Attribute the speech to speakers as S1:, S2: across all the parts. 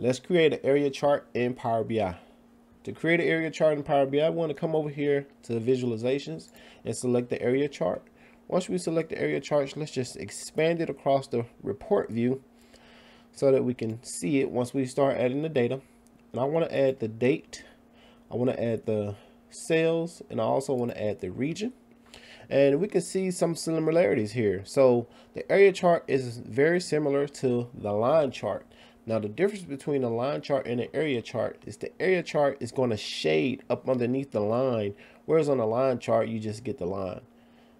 S1: let's create an area chart in Power BI. To create an area chart in Power BI, I want to come over here to visualizations and select the area chart. Once we select the area chart, let's just expand it across the report view so that we can see it once we start adding the data. And I want to add the date. I want to add the sales and I also want to add the region. And we can see some similarities here. So the area chart is very similar to the line chart. Now the difference between a line chart and an area chart is the area chart is going to shade up underneath the line, whereas on a line chart you just get the line.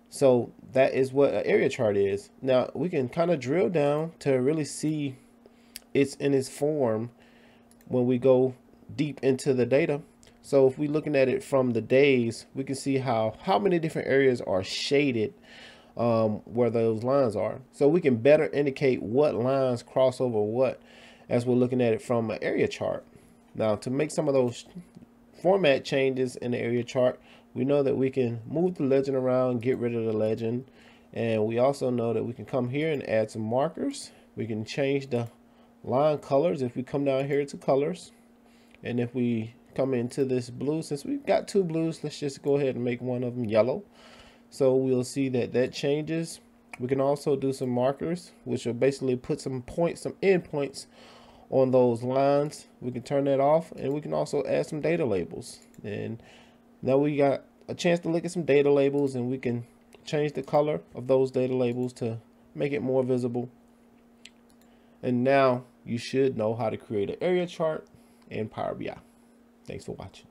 S1: So that is what an area chart is. Now we can kind of drill down to really see it's in its form when we go deep into the data. So if we're looking at it from the days, we can see how, how many different areas are shaded um, where those lines are. So we can better indicate what lines cross over what as we're looking at it from an area chart. Now to make some of those format changes in the area chart, we know that we can move the legend around, get rid of the legend. And we also know that we can come here and add some markers. We can change the line colors if we come down here to colors. And if we come into this blue, since we've got two blues, let's just go ahead and make one of them yellow. So we'll see that that changes. We can also do some markers, which will basically put some points, some endpoints on those lines. We can turn that off and we can also add some data labels. And now we got a chance to look at some data labels and we can change the color of those data labels to make it more visible. And now you should know how to create an area chart in Power BI. Thanks for watching.